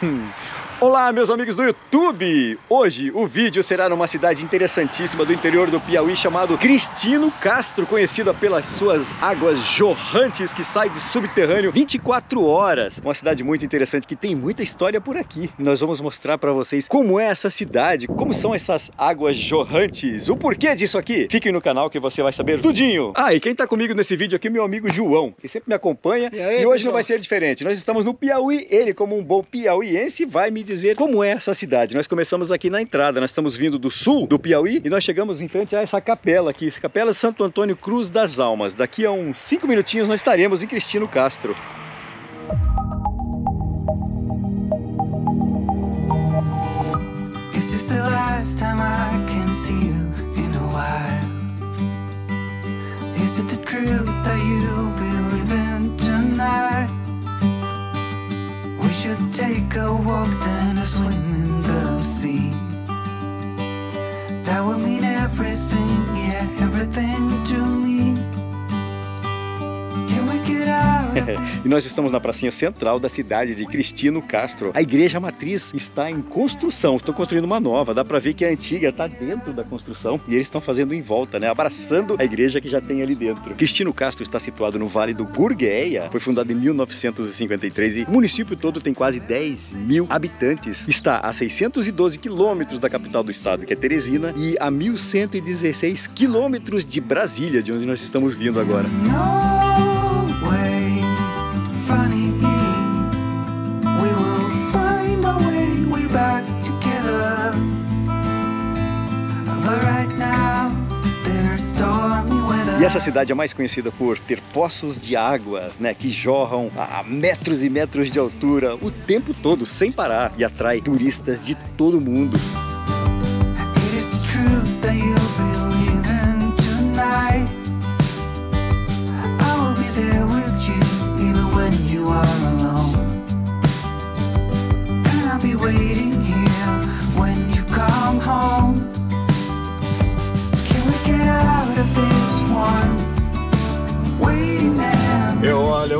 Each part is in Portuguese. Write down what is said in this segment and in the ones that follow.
Hmm. Olá, meus amigos do YouTube! Hoje o vídeo será numa cidade interessantíssima do interior do Piauí chamado Cristino Castro, conhecida pelas suas águas jorrantes que saem do subterrâneo 24 horas. Uma cidade muito interessante que tem muita história por aqui. Nós vamos mostrar para vocês como é essa cidade, como são essas águas jorrantes, o porquê disso aqui. Fiquem no canal que você vai saber tudinho. Ah, e quem tá comigo nesse vídeo aqui é meu amigo João, que sempre me acompanha e, aí, e hoje não vai ser diferente. Nós estamos no Piauí, ele como um bom piauiense vai me dizer como é essa cidade. Nós começamos aqui na entrada, nós estamos vindo do sul do Piauí e nós chegamos em frente a essa capela aqui, essa capela Santo Antônio Cruz das Almas. Daqui a uns 5 minutinhos nós estaremos em Cristino Castro. Is it the truth like walk walked and swim in the sea. That would mean e nós estamos na pracinha central da cidade de Cristino Castro. A igreja matriz está em construção. Estou construindo uma nova. Dá para ver que a antiga está dentro da construção e eles estão fazendo em volta, né? Abraçando a igreja que já tem ali dentro. Cristino Castro está situado no Vale do Gurgueia. Foi fundado em 1953 e o município todo tem quase 10 mil habitantes. Está a 612 quilômetros da capital do estado, que é Teresina, e a 1.116 quilômetros de Brasília, de onde nós estamos vindo agora. E essa cidade é mais conhecida por ter poços de água, né, que jorram a metros e metros de altura o tempo todo, sem parar, e atrai turistas de todo mundo.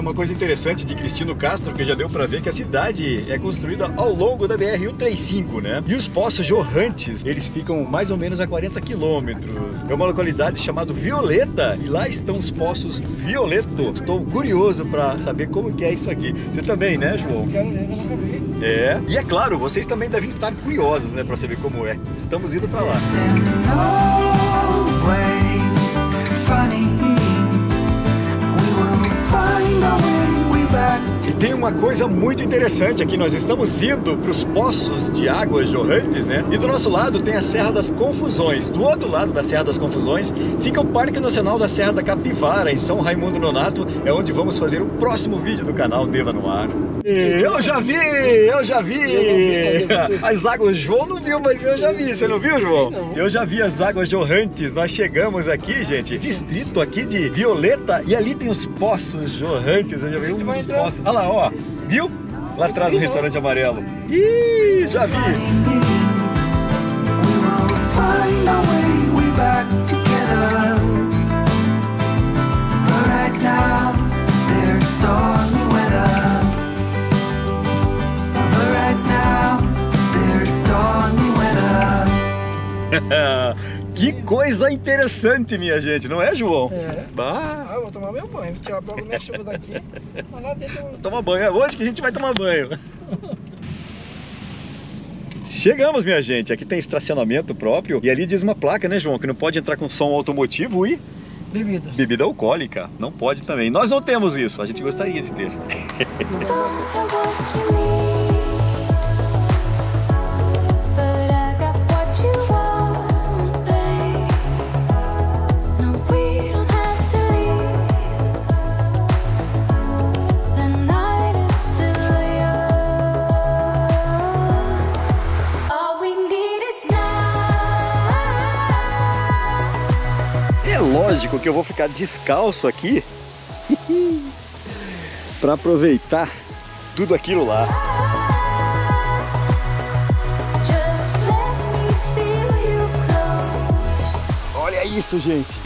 Uma coisa interessante de Cristino Castro, que já deu para ver que a cidade é construída ao longo da BR-135, né? E os poços jorrantes, eles ficam mais ou menos a 40 quilômetros. É uma localidade chamada Violeta e lá estão os poços Violeto. Estou curioso para saber como que é isso aqui. Você também, né, João? Quero ver, eu nunca vi. É, e é claro, vocês também devem estar curiosos, né, para saber como é. Estamos indo para lá. going E tem uma coisa muito interessante aqui, nós estamos indo para os poços de águas jorrantes, né? E do nosso lado tem a Serra das Confusões. Do outro lado da Serra das Confusões fica o Parque Nacional da Serra da Capivara, em São Raimundo Nonato. É onde vamos fazer o próximo vídeo do canal Deva no Ar. Eu já vi, eu já vi. As águas, João não viu, mas eu já vi. Você não viu, João? Eu já vi as águas jorrantes. Nós chegamos aqui, gente, distrito aqui de Violeta, e ali tem os poços jorrantes. Eu já vi um dos poços. Lá, ó. Viu? Lá atrás do restaurante amarelo. Ih, já vi. Que coisa interessante, minha gente, não é, João? É. Bah. Ah, eu vou tomar meu banho, vou tirar a minha chuva daqui. Mas lá dentro eu... Toma banho, é hoje que a gente vai tomar banho. Chegamos, minha gente. Aqui tem estacionamento próprio e ali diz uma placa, né, João, que não pode entrar com som automotivo e bebidas. Bebida alcoólica, não pode também. Nós não temos isso, a gente gostaria de ter. Lógico que eu vou ficar descalço aqui para aproveitar tudo aquilo lá. Olha isso, gente.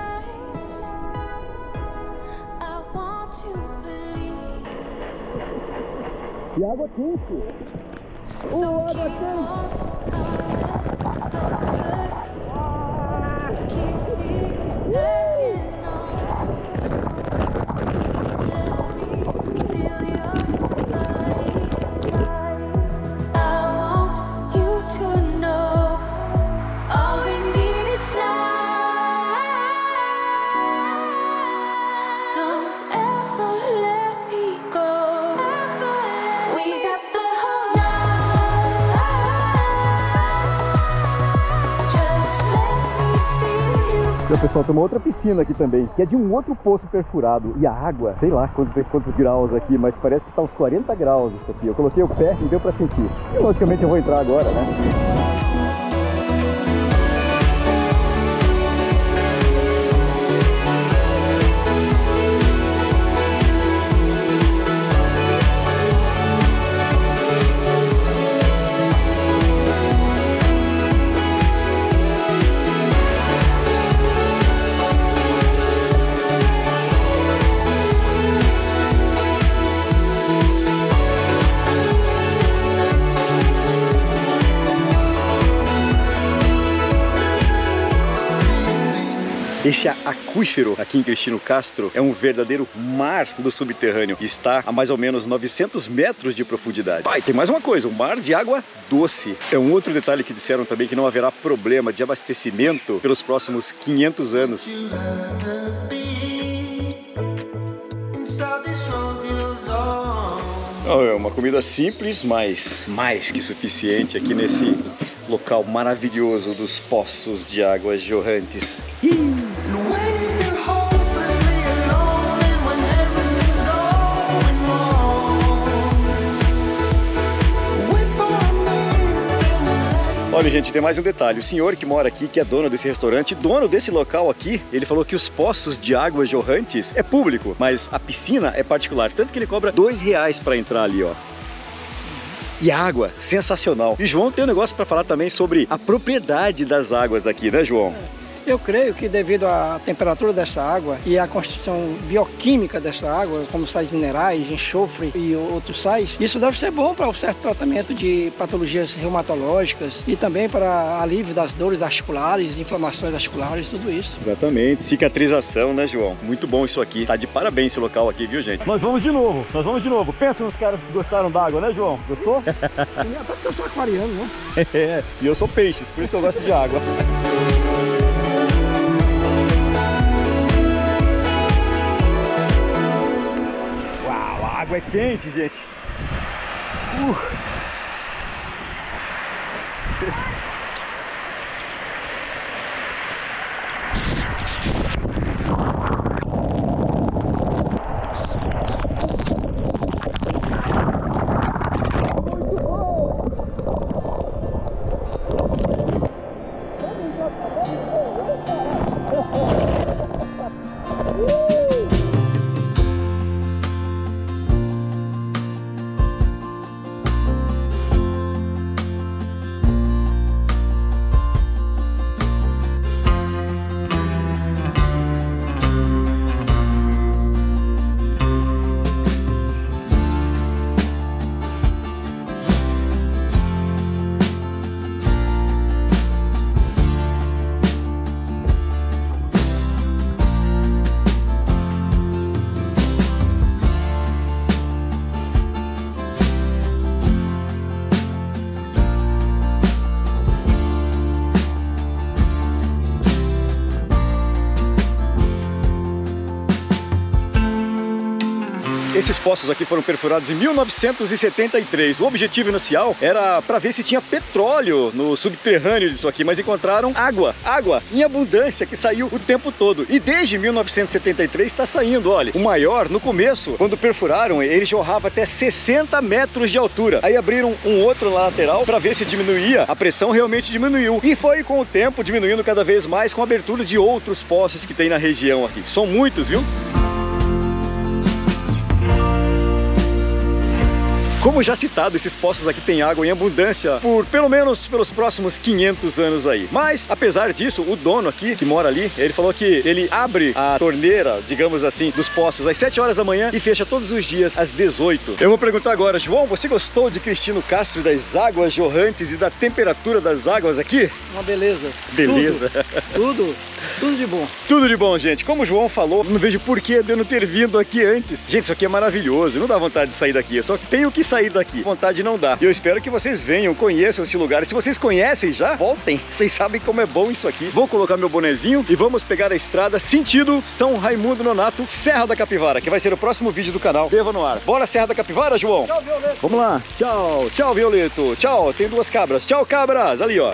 E água quente. So keep on Então, pessoal, tem uma outra piscina aqui também, que é de um outro poço perfurado. E a água, sei lá quantos, quantos graus aqui, mas parece que tá uns 40 graus isso aqui. Eu coloquei o pé e deu pra sentir. E logicamente eu vou entrar agora, né? Esse aquífero aqui em Cristino Castro é um verdadeiro mar do subterrâneo. Está a mais ou menos 900 metros de profundidade. Ah, e tem mais uma coisa, um mar de água doce. É um outro detalhe que disseram também que não haverá problema de abastecimento pelos próximos 500 anos. É uma comida simples, mas mais que suficiente aqui nesse local maravilhoso dos poços de águas jorrantes. Olha, gente, tem mais um detalhe. O senhor que mora aqui, que é dono desse restaurante, dono desse local aqui, ele falou que os poços de águas jorrantes é público, mas a piscina é particular. Tanto que ele cobra dois reais para entrar ali, ó. E água, sensacional. E João tem um negócio para falar também sobre a propriedade das águas daqui, né, João? Eu creio que devido à temperatura desta água e à constituição bioquímica desta água, como sais minerais, enxofre e outros sais, isso deve ser bom para o certo tratamento de patologias reumatológicas e também para alívio das dores articulares, inflamações articulares, tudo isso. Exatamente. Cicatrização, né, João? Muito bom isso aqui. Tá de parabéns esse local aqui, viu, gente? Nós vamos de novo. Nós vamos de novo. Pensa nos caras que gostaram d'água, né, João? Gostou? Até porque eu sou aquariano, né? É, e eu sou peixes, por isso que eu gosto de água. Água é quente, gente. Uh. Esses poços aqui foram perfurados em 1973. O objetivo inicial era para ver se tinha petróleo no subterrâneo disso aqui, mas encontraram água, água em abundância que saiu o tempo todo. E desde 1973 está saindo, olha. O maior, no começo, quando perfuraram, ele jorrava até 60 metros de altura. Aí abriram um outro lateral para ver se diminuía. A pressão realmente diminuiu. E foi com o tempo diminuindo cada vez mais com a abertura de outros poços que tem na região aqui. São muitos, viu? Como já citado, esses poços aqui têm água em abundância por pelo menos pelos próximos 500 anos aí. Mas, apesar disso, o dono aqui, que mora ali, ele falou que ele abre a torneira, digamos assim, dos poços às 7 horas da manhã e fecha todos os dias às 18. Eu vou perguntar agora, João, você gostou de Cristino Castro das águas jorrantes e da temperatura das águas aqui? Uma beleza. Beleza. Tudo, tudo, tudo de bom. Tudo de bom, gente. Como o João falou, não vejo porquê de eu não ter vindo aqui antes. Gente, isso aqui é maravilhoso. Não dá vontade de sair daqui. Eu só tenho que sair daqui. Vontade não dá. E eu espero que vocês venham, conheçam esse lugar. E se vocês conhecem já, voltem. Vocês sabem como é bom isso aqui. Vou colocar meu bonezinho e vamos pegar a estrada sentido São Raimundo Nonato, Serra da Capivara, que vai ser o próximo vídeo do canal. Beba no ar. Bora Serra da Capivara, João? Tchau, Violeta. Vamos lá. Tchau. Tchau, Violeto. Tchau. Tem duas cabras. Tchau, cabras. Ali, ó.